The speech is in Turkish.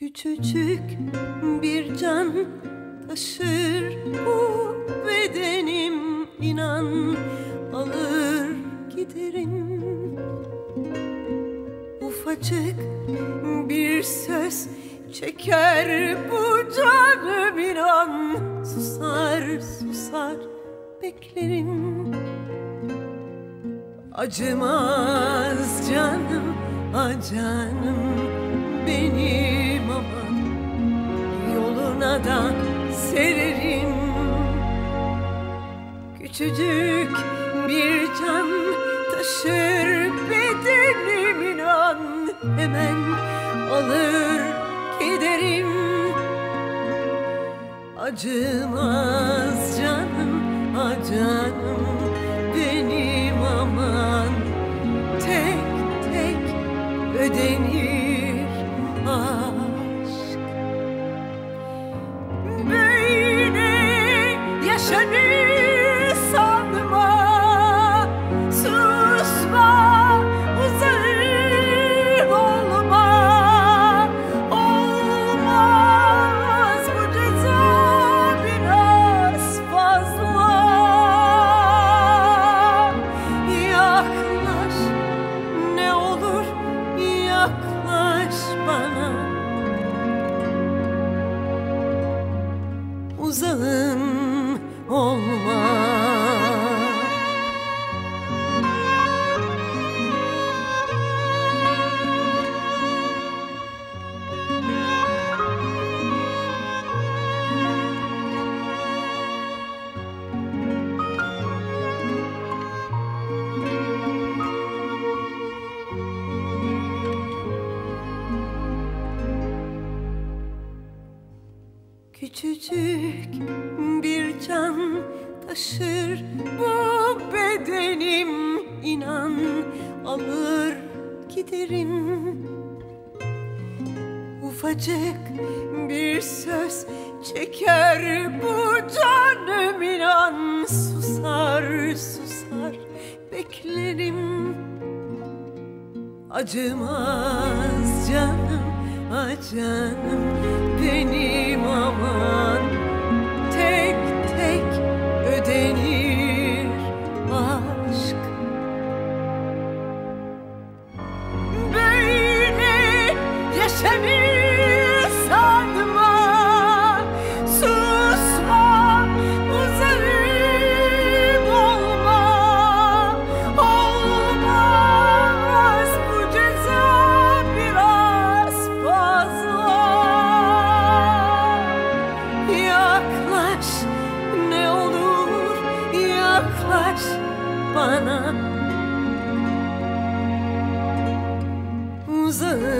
Küçücük bir can taşır bu bedenim inan alır giderim. Ufacık bir söz çeker bu canım inan Susar susar beklerim. Acımaz canım, ah canım benim Yoluna da sererim. Küçücük bir can taşır bedenim inan. Hemen alır giderim. Acımaz canım, ah canım benim. Aman Tek tek ödenir Uzağım olma Küçücük bir can taşır bu bedenim. İnan alır giderim. Ufacık bir söz çeker bu canım. İnan susar susar beklerim. Acımaz canım, ah ödenir aşk. Böyle yaşanır Uzağım